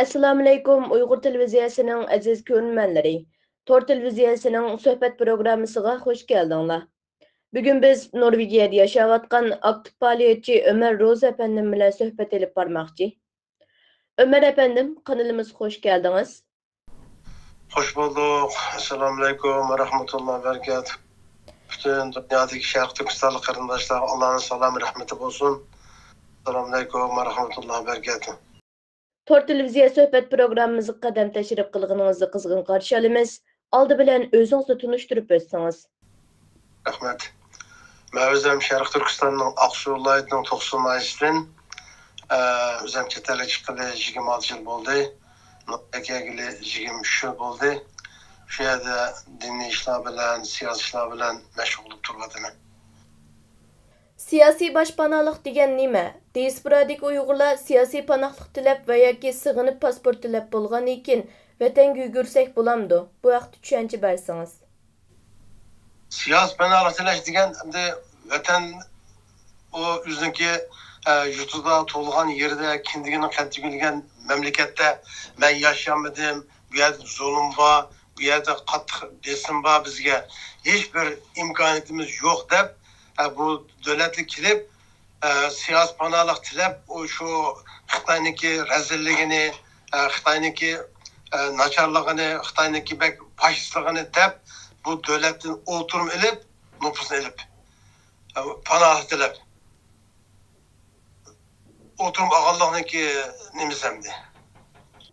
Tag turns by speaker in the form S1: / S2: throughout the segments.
S1: assalomu alaykum uyg'ur televiziyasining aziz ko'rmanlari to'r televiziyasining suhbat programmasiga xush keldinglar. Bugun biz norvegiyada yashayotgan aktiv faoliyatchi umar ro'za apandim bilan suhbat elib bormoqchi. Umar apandim kanalimiz
S2: xush keldingiz? Xush bo'ldik. Assalomu alaykum va rahmatullohi barakatuh butun dunyodagi sharq turkistonlik qarindoshlar allohni salom rahmati bo'lsin. Assalomu alaykum va rahmatullohi barakatuh
S1: Tor televiziya söhbət proqramımızı qədəm təşrif qılığınızı qızğın qarşı alımız. Aldı bilən özünüzü tunuşdurub ötsəniz.
S2: Rəhmət. Mən özüm Şərq Türkistanının Aqsu vilayətinin Toxsul mahallisinin e, özüm çətələ çıxdı 26 il oldu. Noktaga gili 23 yil bo'ldi. Shu yerda diniy ishlar bilan, siyosiy ishlar bilan mashg'ul bo'lib turganman.
S1: Siyosiy boshpanolik degan nima? Diasporadagi Uyg'urlar siyosiy panohlik tilab va yoki sig'inib pasport tilab bo'lgan ekan, vatanga yugursak bo'lamdi. Bu haqda tushuncha bersangiz.
S2: Siyasi panohlik tilash degan endi vatan o o'ziniki yurtida tug'ilgan yerda kindigini qantigilgan mamlakatda men yashamadim, bu yerda zulm bor, bu yerda qattiq besim bor bizga hech bir imkoniyatimiz yo'q deb bu davlatlik kelib siyosiy panohlik tilab shu xitoyniki razilligini xitoyniki nacharligini xitoyniki bak fashistligini deb bu davlatdan o'ltirib ilib nupusni ilib panohlik tilab o'tirib olganlikniki nimasamdi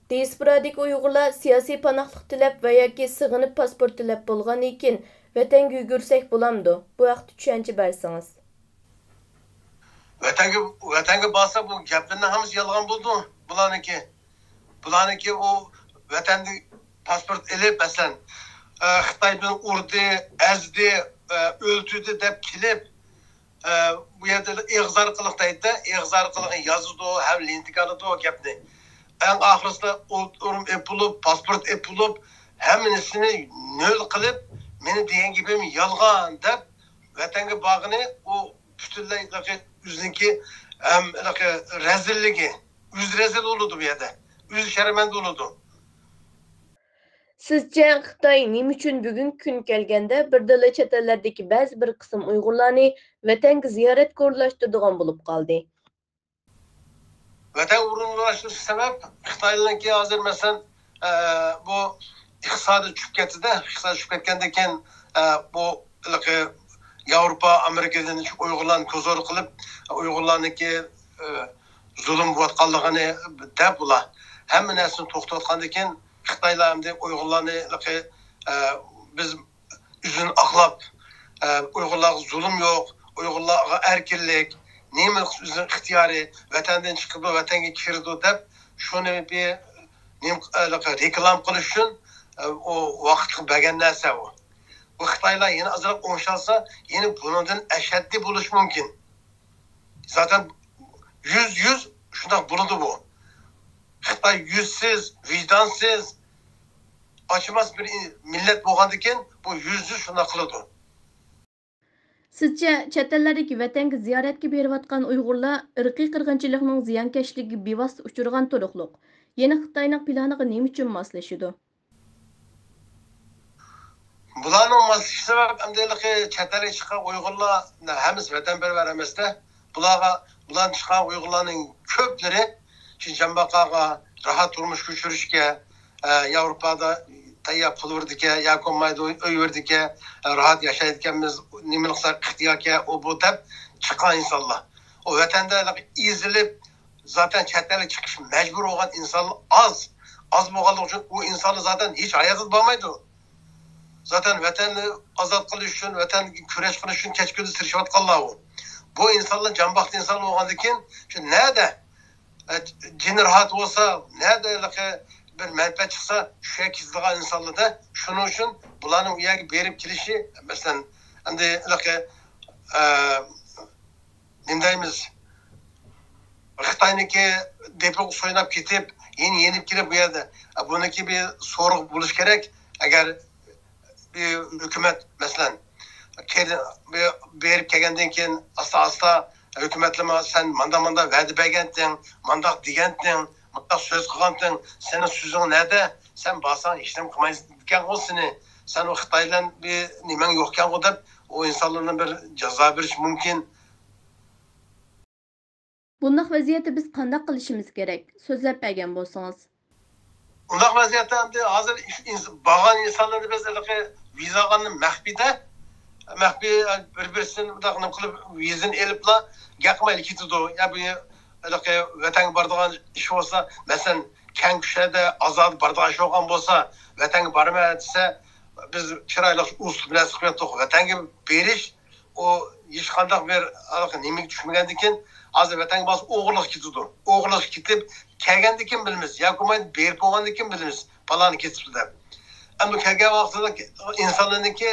S1: Diasporadagi Uyg'urlar siyosiy panohlik tilab va sig'inib pasport tilab bo'lgan ekan, vatanga yugursak bo'lamdi. Bu haqda tushuncha bersangiz.
S2: vatanga vatanga borsa bu gaplarni hammasi yolg'on bo'ldi bularniki bularniki u vatanda pasport ilib masalan xitoydan urdi azdi o'ltirdi deb kelib bu yerda eg'iz orqali deydi eg'iz orqali yozdi ham lentika oladi o gapni eng oxirisida o'rim epilib pasport epilib hammasini nol qilib meni degan gapim yolg'on deb vatanga borg'ini u butunlay o'ziniki razilligi o'z razil bo'ladi bu yerda o'zi sharmanda bo'ladi
S1: Sizce Xitoy nima uchun bugungi kun kelganda bir dala chet ellardagi ba'zi bir qism Uyg'urlarni vatanga ziyoratga o'rlashtiradigan bo'lib qoldi?
S2: vatan o'rinlashtirish sabab xitoyniki hozir masalan bu iqtisodi tushib ketdida iqtisod tushib ketgandan keyin e, bu yevropa amerikadan uyg'urlarni ko'zor qilib e, uyg'urlarniki e, zulm bo'layotganligini deb ular hamma narsani to'xtatgandan keyin xitoylar deb uyg'urlarni biz yuzini oqlab uyg'urlarga zulm yo'q uyg'urlarga erkinlik nima o'zini ixtiyori vatandan chiqib vatanga kirdi deb shuni bir reklam qilish uchun u vaqt bergan narsa u bu xitoylar yana ozroq o'ngshasa yana bundan ashaddiy bo'lishi mumkin zaten yuz yuz shundoq bo'ladi bu xitoy yuzsiz vijdonsiz ochmas bir millat bo'lgandan keyin bu yuz yuz shundoq qiladi
S1: Sizce chet vatanga ziyoratga berayotgan Uyg'urlar irqiy qirg'inchilikning ziyonkashligiga bevosita uchragan to'liqliq. Yana Xitoyning planiga uchun moslashidi?
S2: Bularning moslashishi sabab hamdaligi chet elga chiqqan uyg'urlar hammasi vatanparvar emasda bularga bulardan chiqqan uyg'urlarning ko'plari shu jambaqaga rahat turmush ko'chirishga yevropada tayyor pul verdika yo ko'maydi uy verdika rahat yashayotganmiz nima qilsak ixtiyorga u bu deb chiqqan insonlar u vatanda ezilib zaten chet elga chiqish majbur bo'lgan insonlar oz oz bo'lganligi uchun u insonlar zaten hech hayotida bo'lmaydi zaten vatanni ozod qilish uchun vatanga kurash qilish uchun kech kunduz tirishayotganlar u bu insonlar jambaqli inson bo'lgandan keyin shu nada jini rahat bo'lsa nada bir manfaat chiqsa shu yerga ketadigan insonlarda shuning uchun bularni u yerga berib kelishi masalan endi nima deymiz xitoyniki depo so'ynab ketib yeni yenib kelib bu yerda buniki bir so'riq bo'lishi kerak agar hükümet mesela беріп келгенден keyin asta asta hükümetleme sen manda manda verdi bergentin manda digentin manda söz kılgantin senin sözün nerede сен basan işlem қылмайсың o seni sen o қытайдан bir nimen yokken ғой деп bir жаза беріш мүмкін
S1: Bundaq vəziyyətdə biz қандай qilishimiz kerak? So'zlab bergan bo'lsangiz.
S2: Undaq vaziyatda endi hozir bag'an insonlarni biz iliqi vizag'anni maxfiyda maxfiy bir birisini bundoq nima qilib vizini elibla ketadi. Ya bu vatanga boradigan ish bo'lsa, masalan, kang kushada ozod boradigan ish bo'lgan bo'lsa, vatanga borma desa, biz chiroyli usul bilan suhbat vatanga berish o hech qanday bir nimaga tushmagandan keyin hozir vatanga bos o'g'irlik ketadi. O'g'irlik ketib kelgandan keyin bilamiz, yoki berib bo'lgandan keyin bilamiz, paloni ketibdi deb. Ammo kelgan vaqtida insonlarniki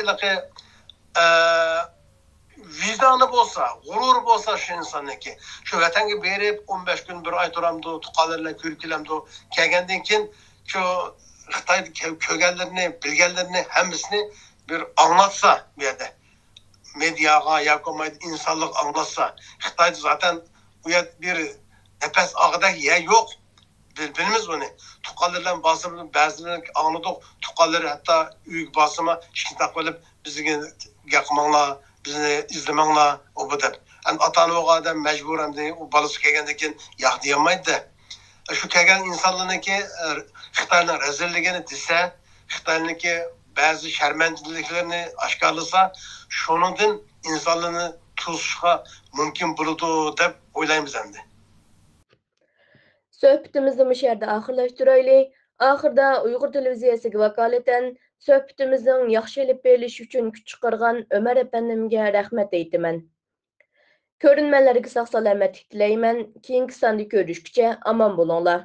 S2: vijdoni bo'lsa, g'urur bo'lsa shu insonniki, shu vatanga berib 15 kun bir oy turamdi, tuqqanlarni ko'rib kelamdi. Kelgandan keyin shu Xitoyda ko'rganlarini, bilganlarini hammasini bir anlatsa bu yerda medyaga yoki insonlik anlatsa, Xitoyda zaten bu bir nefes ağıdak yer yok. Bilimiz bunu. Tuqqanlardan basımını ba'zilerini anladık. Tuqqanları hatta uyg basıma şintak bilip bizga gapmanglar, bizni izlamanglar o bu deb. Ham ota-ona o'g'ada majbur hamda u bolasi kelgandan keyin yo'q deyolmaydi. Shu kelgan insonlarniki Xitoyning razilligini desa, bəzi şərmənciliklərini aşkarlasa, şonundan insanlığını tuzuşa mümkün buludu deyib oylayımız əndi.
S1: Söhbətimizni bu yerdə axırlaşdıraylik. Axırda Uyğur televiziyasiga vakolatan söhbətimizin yaxşı elib berilishi uchun kuch chiqargan Ömər əpəndimga rahmat aytaman. Ko'rinmalarga sog' salomatlik tilayman. Keyingi sonda ko'rishguncha omon bo'linglar.